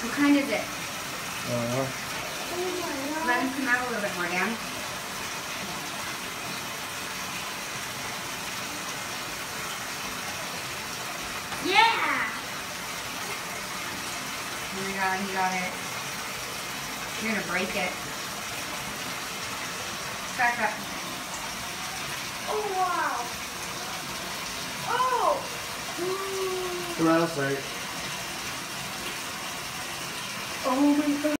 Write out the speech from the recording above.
What kind is it? Uh, Let him come out a little bit more, Dan. Yeah. Oh my god, he got it. You're gonna break it. Back up. Oh wow. Oh. come out, say. Oh my god.